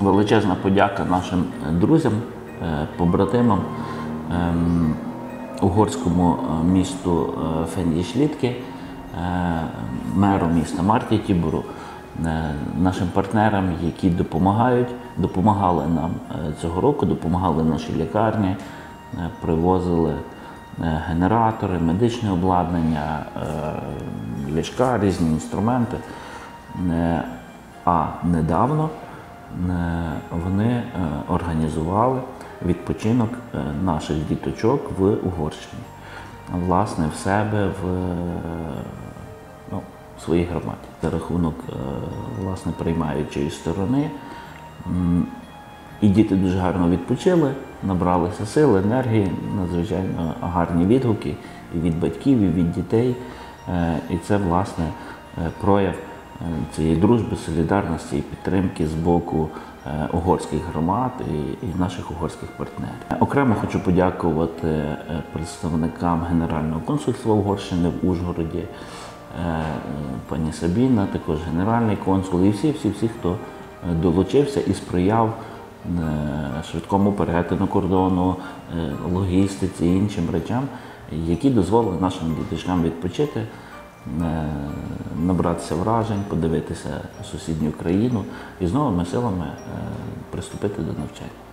Величезна подяка нашим е, друзям, е, побратимам, ем, угорському е, місту Фендішлітки, меру міста Марті Тібору, нашим партнерам, які допомагають, допомагали нам цього року, допомагали нашій лікарні, привозили генератори, медичне обладнання, ліжка, різні інструменти. А недавно вони е, організували відпочинок е, наших діточок в Угорщині. Власне, в себе в е, ну, своїй громаді. За рахунок е, власне приймаючої сторони. І діти дуже гарно відпочили, набралися сил, енергії, надзвичайно гарні відгуки і від батьків, і від дітей. Е, І це, власне, е, прояв е, цієї дружби, солідарності і підтримки з боку е, угорських громад і, наших угорських партнерів. Окремо хочу подякувати е, представникам Генерального консульства Угорщини в Ужгороді, е, пані Сабіна, також генеральний консул, і всі, всі, всі, хто е, долучився і сприяв е, швидкому перетину кордону, е, логістиці і іншим речам, які дозволили нашим діточкам відпочити, е, набратися вражень, подивитися сусідню країну і з новими силами е, приступити до навчання.